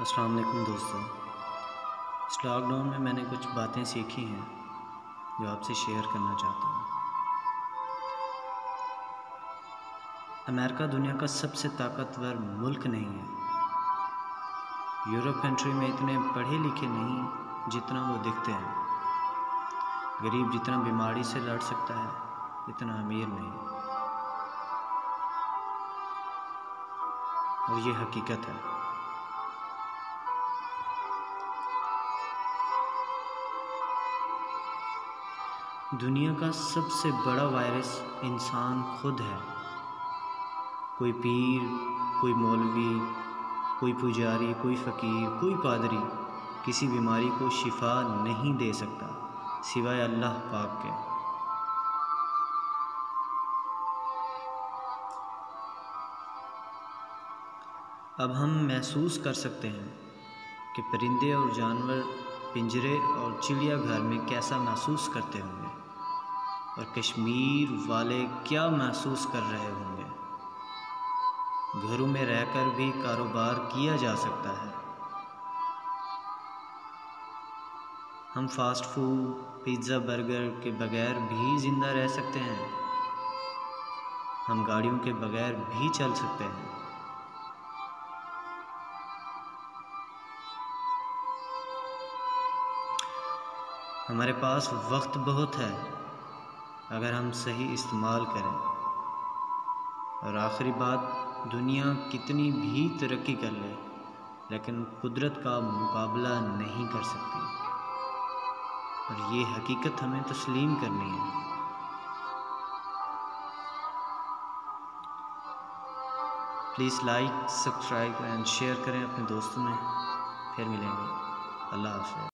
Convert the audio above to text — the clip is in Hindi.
अस्सलाम वालेकुम दोस्तों। इस लॉकडाउन में मैंने कुछ बातें सीखी हैं जो आपसे शेयर करना चाहता हूँ। अमेरिका दुनिया का सबसे ताकतवर मुल्क नहीं है। यूरोप कंट्री में इतने पढ़े लिखे नहीं जितना वो दिखते हैं। गरीब जितना बीमारी से लड़ सकता है, इतना अमीर नहीं। और ये हकीकत है। दुनिया का सबसे बड़ा वायरस इंसान खुद है। कोई पीर, कोई मौलवी, कोई पुजारी, कोई फ़कीर, कोई पादरी किसी बीमारी को शिफा नहीं दे सकता, सिवाय अल्लाह पाक के। अब हम महसूस कर सकते हैं कि परिंदे और जानवर पिंजरे और चिड़ियाघर में कैसा महसूस करते होंगे? और कश्मीर वाले क्या महसूस कर रहे होंगे? घरों में रहकर भी कारोबार किया जा सकता है। हम फास्ट फ़ूड पिज़्ज़ा बर्गर के बगैर भी ज़िंदा रह सकते हैं। हम गाड़ियों के बगैर भी चल सकते हैं। हमारे पास वक्त बहुत है, अगर हम सही इस्तेमाल करें। और आखिरी बात, दुनिया कितनी भी तरक्की कर ले, लेकिन कुदरत का मुकाबला नहीं कर सकती। और ये हकीकत हमें तस्लीम करनी है। Please like, subscribe and share करें अपने दोस्तों में। फिर मिलेंगे। अल्लाह हाफ़